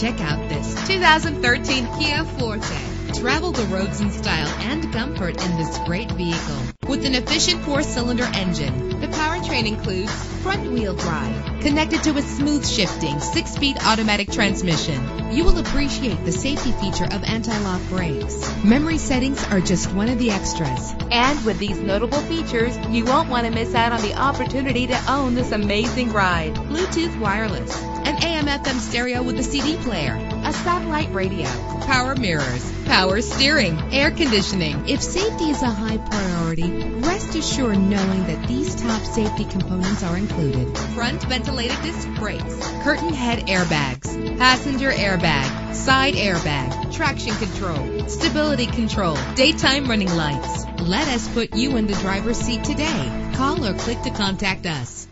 Check out this 2013 Kia Forte. Travel the roads in style and comfort in this great vehicle. With an efficient four-cylinder engine, powertrain includes front-wheel drive, connected to a smooth shifting six-speed automatic transmission. You will appreciate the safety feature of anti-lock brakes. Memory settings are just one of the extras. And with these notable features, you won't want to miss out on the opportunity to own this amazing ride. Bluetooth wireless, an AM FM stereo with a CD player, a satellite radio, power mirrors, power steering, air conditioning. If safety is a high priority, rest assured knowing that these top safety components are included. Front ventilated disc brakes, curtain head airbags, passenger airbag, side airbag, traction control, stability control, daytime running lights. Let us put you in the driver's seat today. Call or click to contact us.